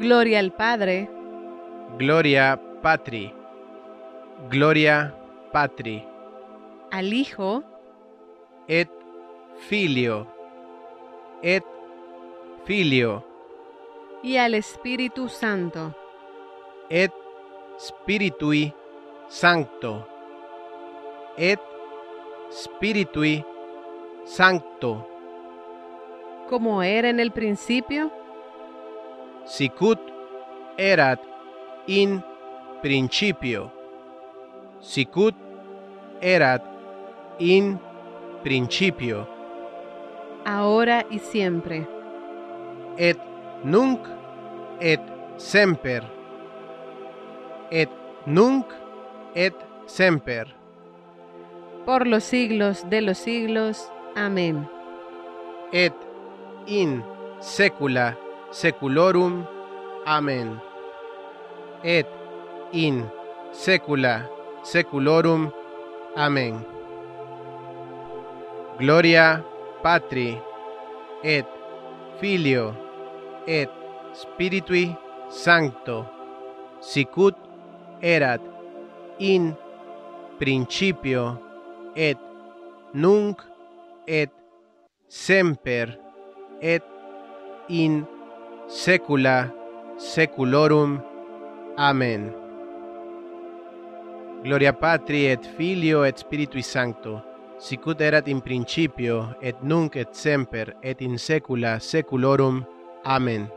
Gloria al Padre, Gloria Patri. Gloria Patri. al Hijo Et Filio. Et Filio. y al Espíritu Santo, Et Spiritui Sancto. Et Spiritui Sancto. como era en el principio, Sicut erat in principio. Sicut erat in principio. ahora y siempre, Et nunc et semper. Et nunc et semper. por los siglos de los siglos. Amén. Et in secula seculorum. Amen. Et in secula seculorum. Amen. Gloria Patri et Filio et Spiritui Sancto sicut erat in principio et nunc et semper et in secula seculorum. Amen. Gloria Patri et Filio et Spiritui Sancto, sicut erat in principio et nunc et semper et in saecula saeculorum. Amen.